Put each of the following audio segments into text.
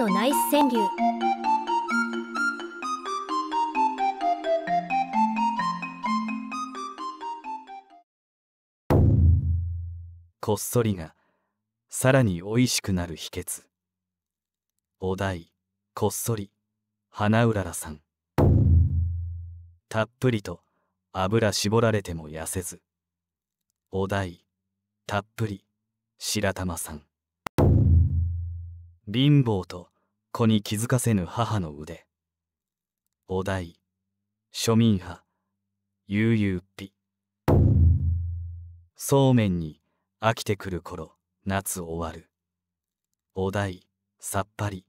のナイス川柳。こっそりがさらに美味しくなる秘訣。お題こっそり花うららさん。たっぷりと油絞られても痩せず。お題たっぷり白玉さん。貧乏と子に気づかせぬ母の腕。お題。庶民派。悠々っぴ。そうめんに飽きてくる頃夏終わる。お題。さっぱり。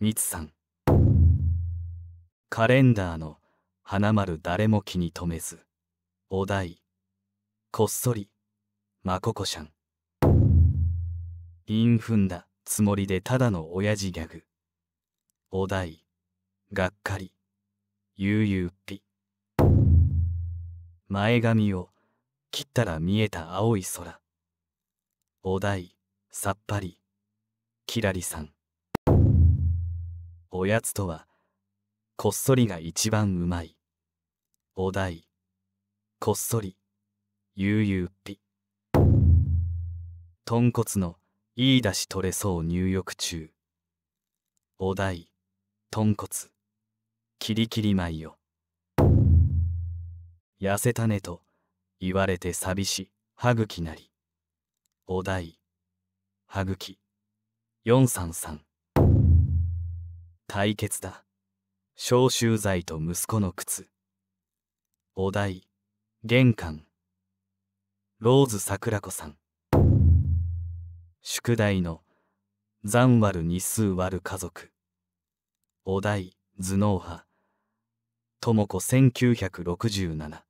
みつさん。カレンダーの花丸誰も気に留めず。お題。こっそり。まここしゃん。韻踏んだつもりでただの親父ギャグ。お題がっかり悠々っぴ。前髪を切ったら見えた青い空。お題さっぱりきらりさん。おやつとはこっそりが一番うまい。お題こっそり悠々っぴ。豚骨のいいだし取れそう入浴中。お題豚骨。キリキリ舞よ。痩せたねと言われて寂し歯茎なり。お題。歯茎。433対決だ。消臭剤と息子の靴。お題。玄関。ローズ桜子さん。宿題の。残割る日数割る家族。お題頭脳派。智子1967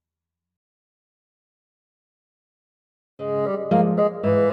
「